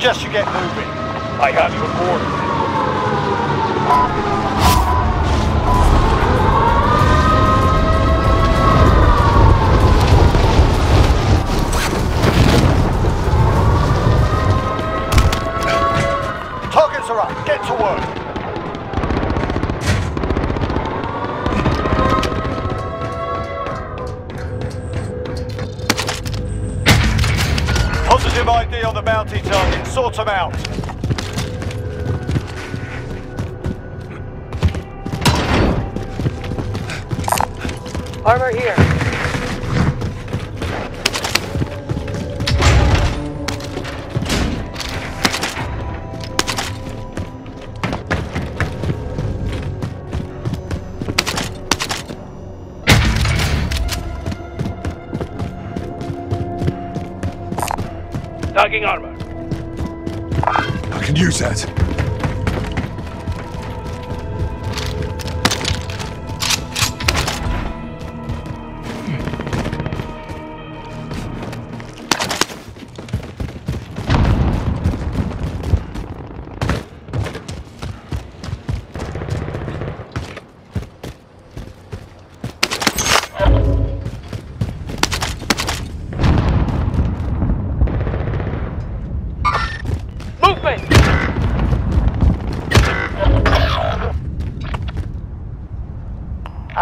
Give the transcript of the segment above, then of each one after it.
suggest you get moving. I have your orders. Out. Armor here. I can use that.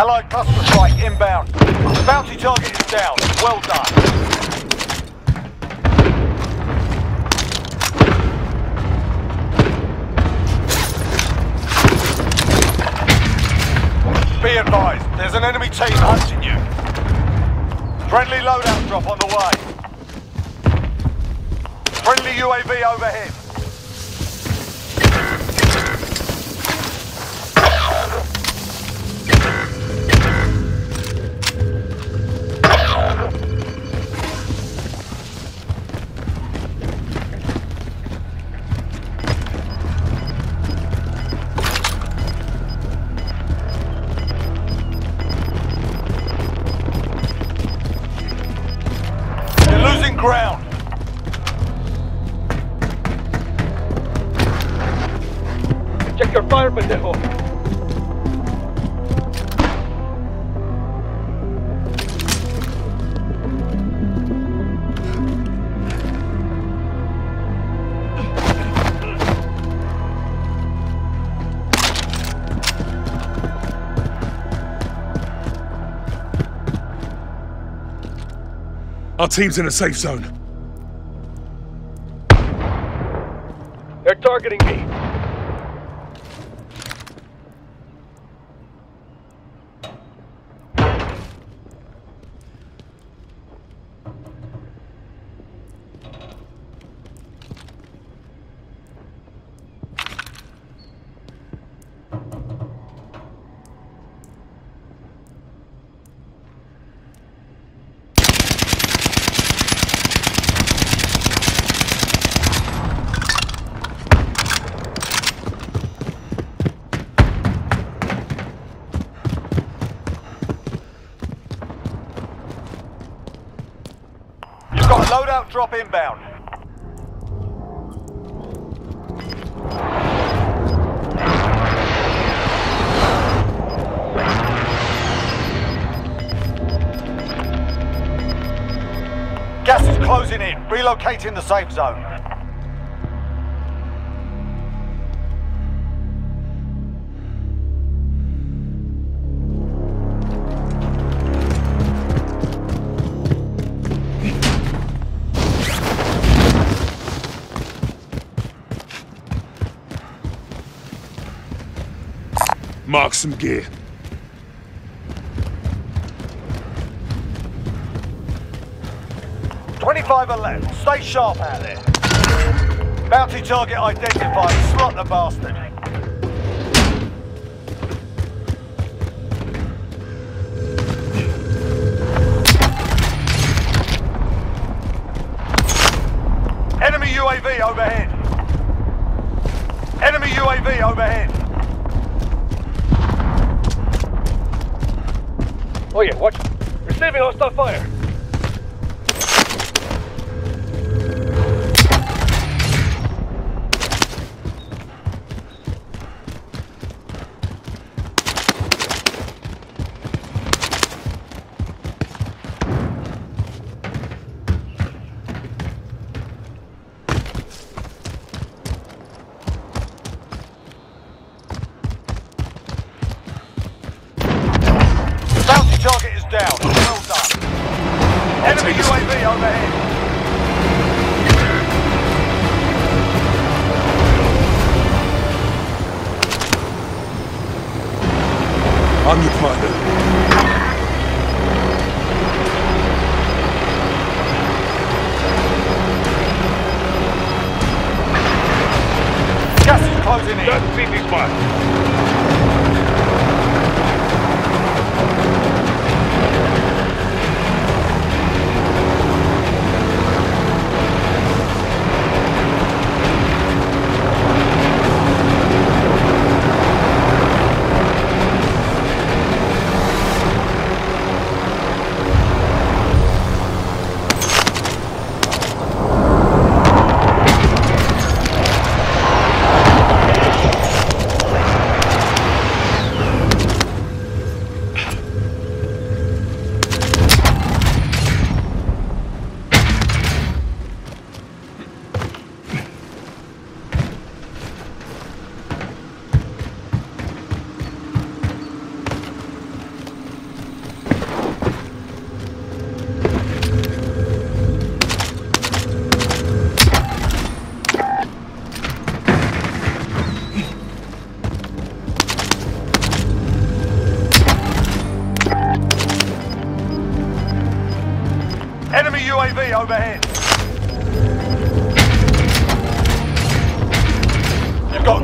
Allied cluster strike inbound. The bounty target is down. Well done. Be advised, there's an enemy team hunting you. Friendly loadout drop on the way. Friendly UAV overhead. Our team's in a safe zone. They're targeting me. Got drop inbound. Gas is closing in. Relocating the safe zone. Mark some gear. Twenty-five left. Stay sharp out there. Bounty target identified. Slot the bastard. Enemy UAV overhead. Enemy UAV overhead. Oh yeah, watch. Receiving hostile fire. UAV overhead. I'm your pilot. Gas is closing in. That's CP spot.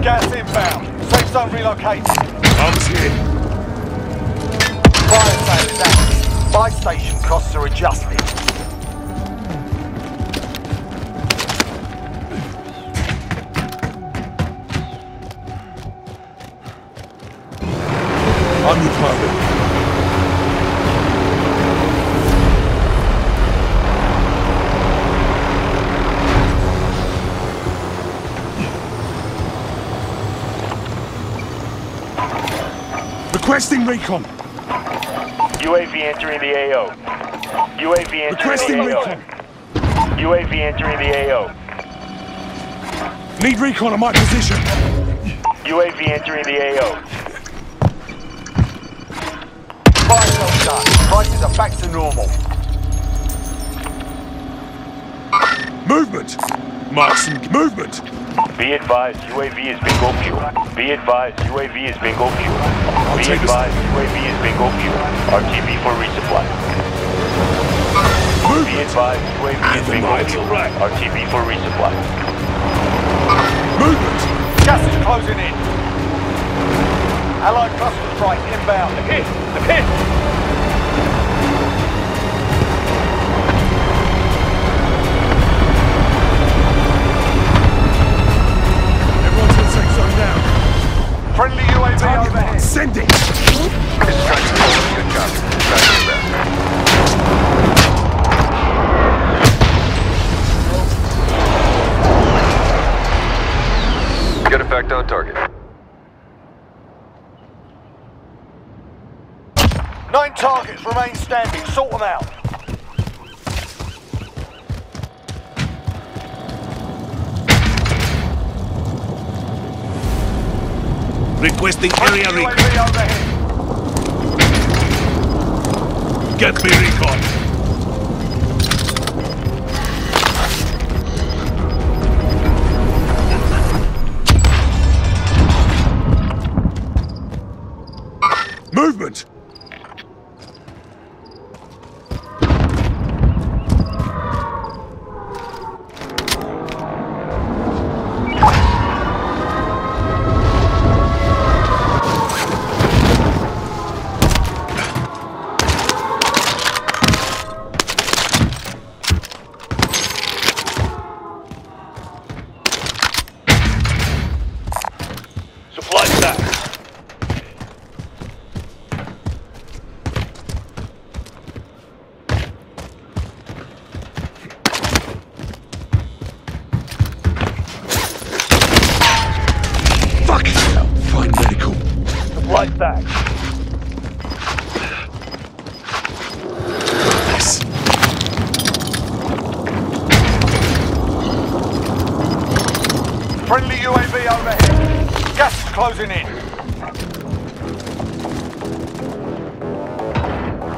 Gas inbound. Safe zone relocated. Arms here. Fire sale is active. Buy station costs are adjusted. I'm your pilot. Requesting recon. UAV entering the AO. UAV entering Requesting the AO. recon. UAV entering the AO. Need recon on my position. UAV entering the AO. Fire sale done. Prices are back to normal. Movement. Mark some movement. Be advised, UAV is bingo fuel. Be advised, UAV is bingo fuel. Be take this- advised, UAV is bingo fuel. RTB for resupply. Be Movement. advised, UAV is the bingo might. fuel. RTB for resupply. Movement. Gas is closing in. Allied cluster strike inbound. Hit! I'm hit! Friendly UAV Target overhead. mark. Send it. Good copy. Tracking inbound. Good effect on target. Nine targets remain standing. Sort them out. Requesting area recon. Get me recon.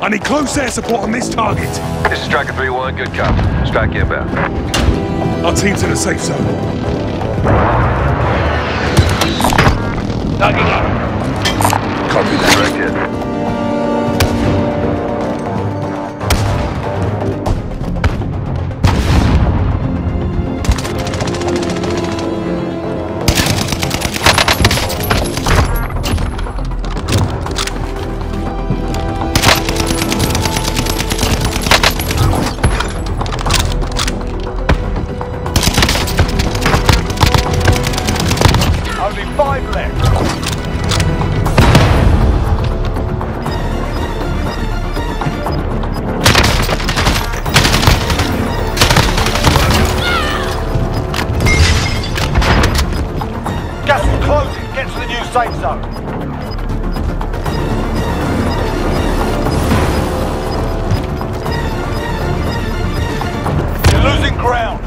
I need close air support on this target. This is Striker 3-1, good copy. Strike inbound. Our team's in a safe zone. Out. Safe zone. You're losing ground.